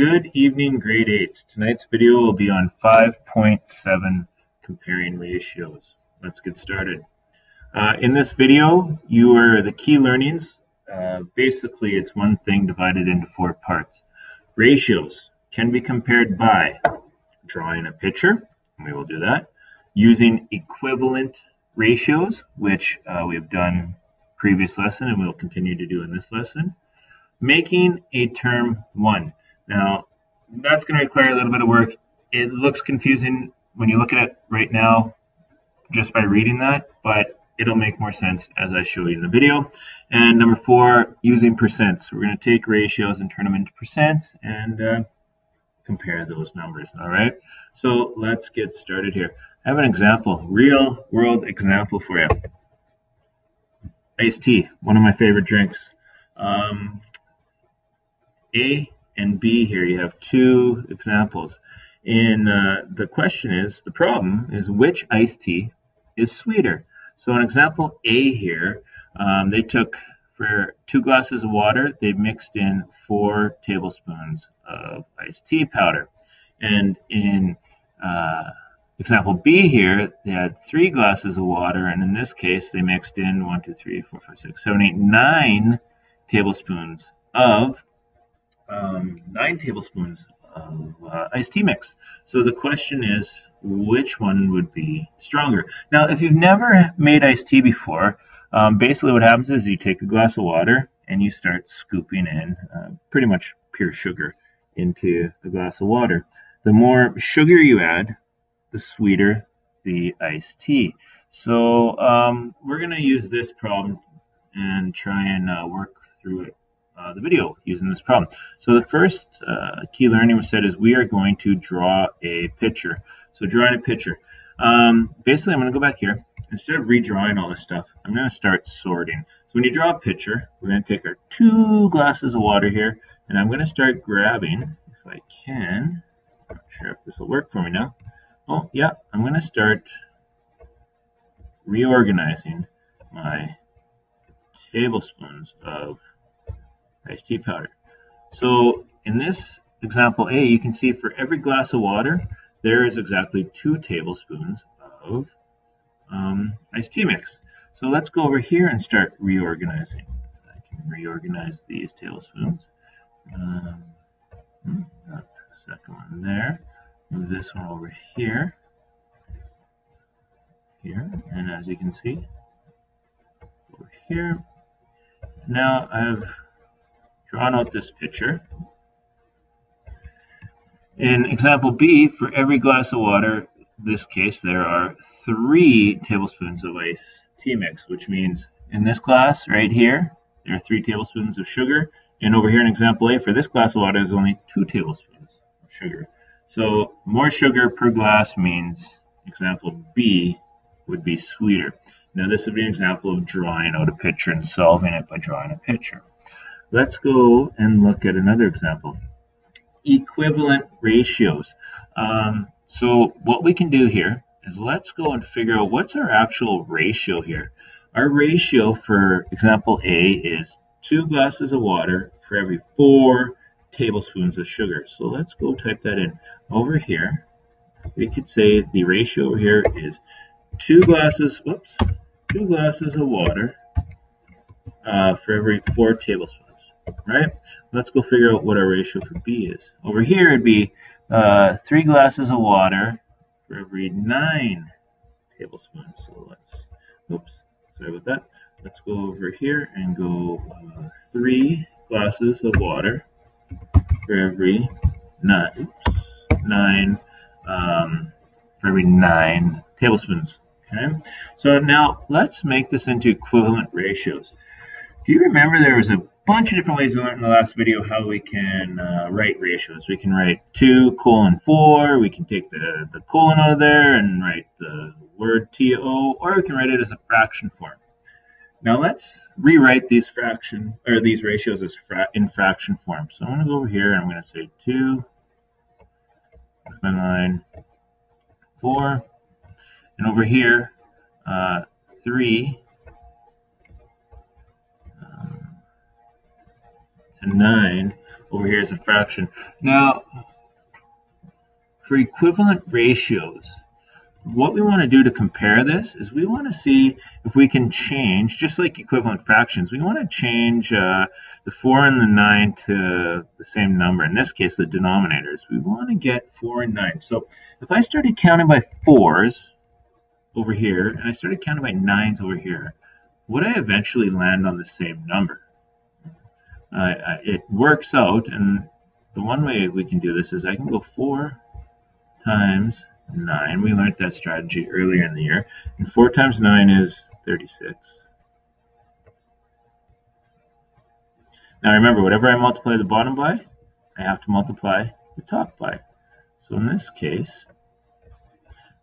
Good evening, grade 8s. Tonight's video will be on 5.7 comparing ratios. Let's get started. Uh, in this video, you are the key learnings. Uh, basically, it's one thing divided into four parts. Ratios can be compared by drawing a picture, we will do that, using equivalent ratios, which uh, we've done previous lesson and we'll continue to do in this lesson, making a term 1. Now, that's going to require a little bit of work. It looks confusing when you look at it right now just by reading that, but it'll make more sense as I show you in the video. And number four, using percents. We're going to take ratios and turn them into percents and uh, compare those numbers. All right. So let's get started here. I have an example, real world example for you. Iced tea, one of my favorite drinks. Um, A and B here, you have two examples. And uh, the question is, the problem is which iced tea is sweeter? So in example A here, um, they took for two glasses of water, they mixed in four tablespoons of iced tea powder. And in uh, example B here, they had three glasses of water, and in this case, they mixed in one, two, three, four, five, six, seven, eight, nine tablespoons of um, nine tablespoons of uh, iced tea mix. So the question is, which one would be stronger? Now, if you've never made iced tea before, um, basically what happens is you take a glass of water and you start scooping in uh, pretty much pure sugar into a glass of water. The more sugar you add, the sweeter the iced tea. So um, we're going to use this problem and try and uh, work through it uh, the video using this problem. So the first uh, key learning we said is we are going to draw a picture. So drawing a picture. Um, basically, I'm going to go back here. Instead of redrawing all this stuff, I'm going to start sorting. So when you draw a picture, we're going to take our two glasses of water here, and I'm going to start grabbing, if I can, not sure if this will work for me now. Oh, yeah, I'm going to start reorganizing my tablespoons of iced tea powder. So in this example A, you can see for every glass of water, there is exactly two tablespoons of um, iced tea mix. So let's go over here and start reorganizing. I can reorganize these tablespoons. Um, hmm, second one there. Move this one over here. Here, and as you can see, over here. Now I've drawn out this picture. In example B, for every glass of water, this case, there are three tablespoons of ice tea mix, which means in this glass right here, there are three tablespoons of sugar. And over here in example A, for this glass of water, is only two tablespoons of sugar. So more sugar per glass means example B would be sweeter. Now this would be an example of drawing out a picture and solving it by drawing a picture. Let's go and look at another example. Equivalent ratios. Um, so what we can do here is let's go and figure out what's our actual ratio here. Our ratio for example A is two glasses of water for every four tablespoons of sugar. So let's go type that in. Over here, we could say the ratio here is two glasses, whoops, two glasses of water uh, for every four tablespoons right? Let's go figure out what our ratio for B is. Over here, it'd be uh, three glasses of water for every nine tablespoons. So let's, oops, sorry about that. Let's go over here and go uh, three glasses of water for every nine, oops, nine, um, for every nine tablespoons. Okay, so now let's make this into equivalent ratios. Do you remember there was a bunch of different ways we learned in the last video how we can uh, write ratios. We can write 2 colon 4, we can take the, the colon out of there and write the word TO, or we can write it as a fraction form. Now let's rewrite these fraction or these ratios as fra in fraction form. So I'm going to go over here and I'm going to say 2 that's my line 4 and over here uh, 3 to 9. over here is a fraction. Now, for equivalent ratios, what we want to do to compare this is we want to see if we can change, just like equivalent fractions, we want to change uh, the 4 and the 9 to the same number. In this case, the denominators. We want to get 4 and 9. So if I started counting by 4s over here, and I started counting by 9s over here, would I eventually land on the same number? Uh, it works out, and the one way we can do this is I can go 4 times 9. We learned that strategy earlier in the year. And 4 times 9 is 36. Now remember, whatever I multiply the bottom by, I have to multiply the top by. So in this case,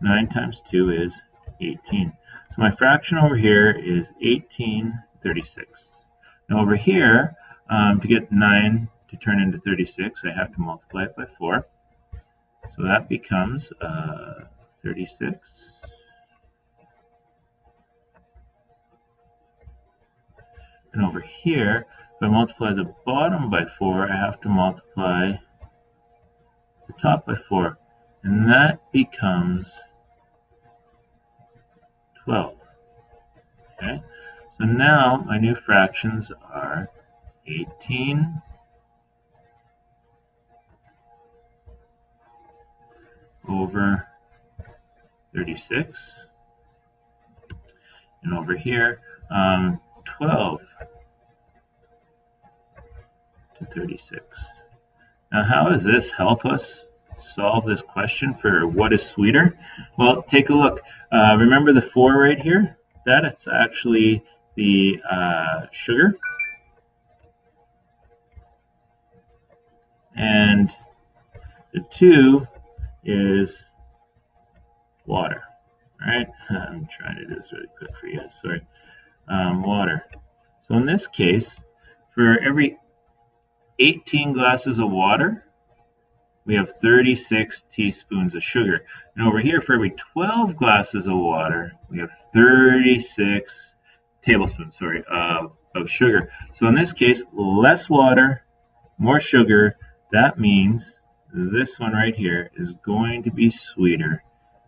9 times 2 is 18. So my fraction over here is 1836. Now over here, um, to get 9 to turn into 36, I have to multiply it by 4. So that becomes uh, 36. And over here, if I multiply the bottom by 4, I have to multiply the top by 4. And that becomes 12. Okay, so now my new fractions are 18 over 36. And over here, um, 12 to 36. Now, how does this help us solve this question for what is sweeter? Well, take a look. Uh, remember the 4 right here? That it's actually the uh, sugar. And the 2 is water. Right? I'm trying to do this really quick for you. Sorry. Um, water. So in this case, for every 18 glasses of water, we have 36 teaspoons of sugar. And over here, for every 12 glasses of water, we have 36 tablespoons, sorry, of sugar. So in this case, less water, more sugar. That means this one right here is going to be sweeter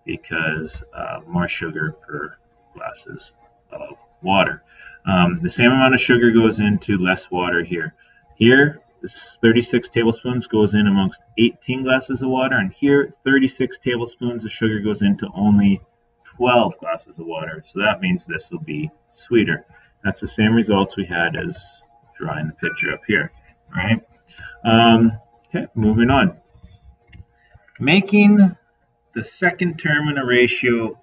because uh, more sugar per glasses of water. Um, the same amount of sugar goes into less water here. Here, this 36 tablespoons goes in amongst 18 glasses of water, and here 36 tablespoons of sugar goes into only 12 glasses of water. So that means this will be sweeter. That's the same results we had as drawing the picture up here. Right. Um, okay, moving on making the second term in a ratio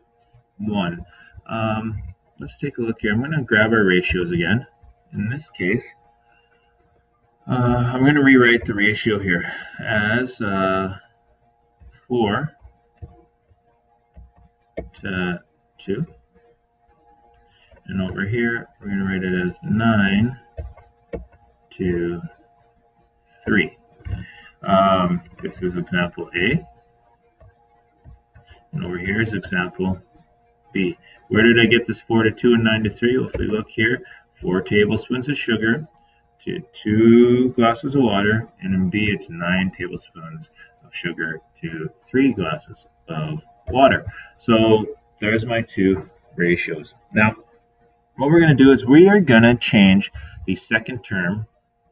1. Um, let's take a look here. I'm going to grab our ratios again. In this case, uh, I'm going to rewrite the ratio here as uh, 4 to 2. And over here, we're going to write it as 9 to 3. Um, this is example A. And over here is example B. Where did I get this 4 to 2 and 9 to 3? Well, if we look here, 4 tablespoons of sugar to 2 glasses of water, and in B it's 9 tablespoons of sugar to 3 glasses of water. So there's my two ratios. Now, what we're going to do is we are going to change the second term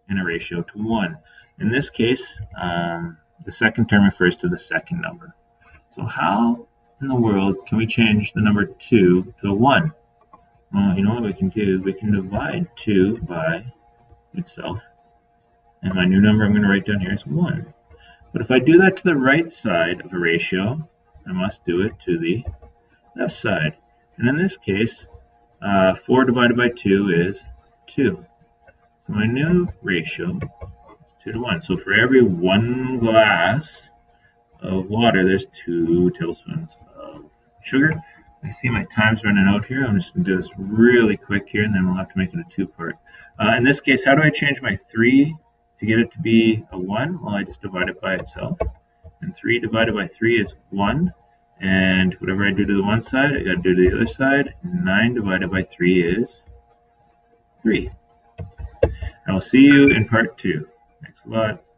in a ratio to 1. In this case, um, the second term refers to the second number. So how in the world can we change the number 2 to 1? Well, you know what we can do? We can divide 2 by itself. And my new number I'm going to write down here is 1. But if I do that to the right side of a ratio, I must do it to the left side. And in this case, uh, 4 divided by 2 is 2. So my new ratio 2 to 1. So for every one glass of water, there's 2 tablespoons of sugar. I see my time's running out here. I'm just going to do this really quick here, and then we'll have to make it a two-part. Uh, in this case, how do I change my 3 to get it to be a 1? Well, I just divide it by itself. And 3 divided by 3 is 1. And whatever I do to the one side, I got to do to the other side. 9 divided by 3 is 3. I will see you in part 2. A lot.